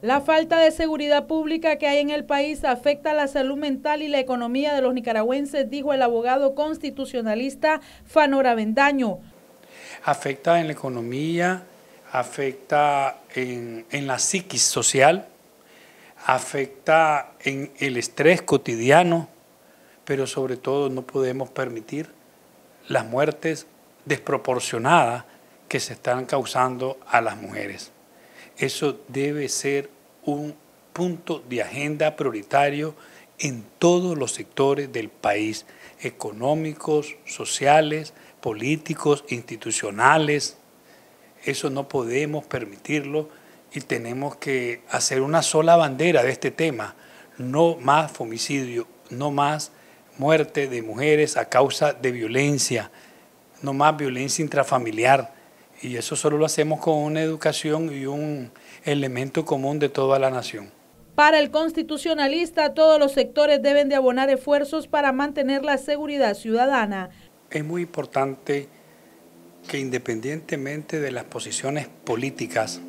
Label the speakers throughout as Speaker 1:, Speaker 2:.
Speaker 1: La falta de seguridad pública que hay en el país afecta la salud mental y la economía de los nicaragüenses, dijo el abogado constitucionalista Fanora Vendaño.
Speaker 2: Afecta en la economía, afecta en, en la psiquis social, afecta en el estrés cotidiano, pero sobre todo no podemos permitir las muertes desproporcionadas que se están causando a las mujeres. Eso debe ser un punto de agenda prioritario en todos los sectores del país, económicos, sociales, políticos, institucionales. Eso no podemos permitirlo y tenemos que hacer una sola bandera de este tema. No más femicidio, no más muerte de mujeres a causa de violencia, no más violencia intrafamiliar y eso solo lo hacemos con una educación y un elemento común de toda la nación.
Speaker 1: Para el constitucionalista, todos los sectores deben de abonar esfuerzos para mantener la seguridad ciudadana.
Speaker 2: Es muy importante que independientemente de las posiciones políticas,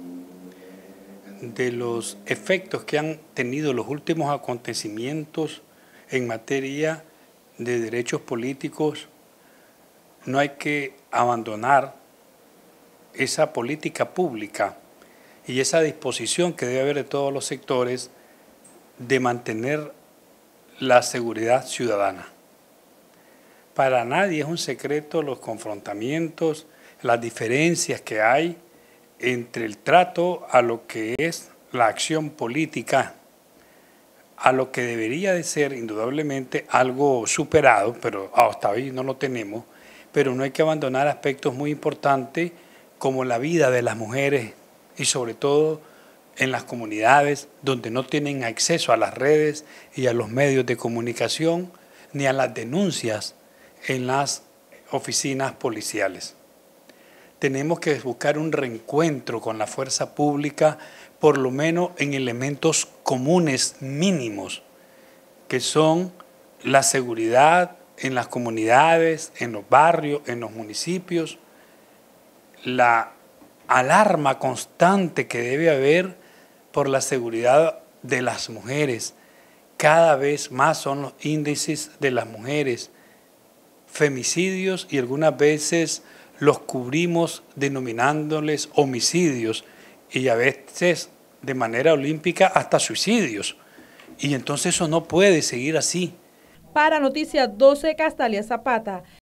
Speaker 2: de los efectos que han tenido los últimos acontecimientos en materia de derechos políticos, no hay que abandonar esa política pública y esa disposición que debe haber de todos los sectores de mantener la seguridad ciudadana. Para nadie es un secreto los confrontamientos, las diferencias que hay entre el trato a lo que es la acción política, a lo que debería de ser indudablemente algo superado, pero hasta hoy no lo tenemos, pero no hay que abandonar aspectos muy importantes como la vida de las mujeres y sobre todo en las comunidades donde no tienen acceso a las redes y a los medios de comunicación ni a las denuncias en las oficinas policiales. Tenemos que buscar un reencuentro con la fuerza pública, por lo menos en elementos comunes mínimos, que son la seguridad en las comunidades, en los barrios, en los municipios, la alarma constante que debe haber por la seguridad de las mujeres. Cada vez más son los índices de las mujeres, femicidios y algunas veces los cubrimos denominándoles homicidios y a veces de manera olímpica hasta suicidios. Y entonces eso no puede seguir así.
Speaker 1: Para Noticias 12, Castalia Zapata.